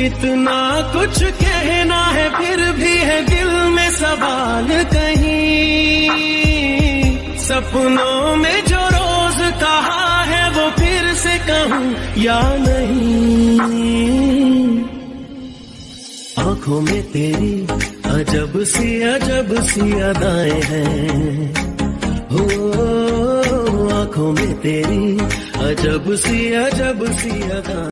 कितना कुछ कहना है, फिर भी है दिल में सवाल कहीं। सपनों में जो रोज कहा है, वो फिर से कहूँ या नहीं। आँखों में तेरी अजब सी अजब सी अदाएँ हैं। हो, आँखों में तेरी अजब सी अजब सी अदाएँ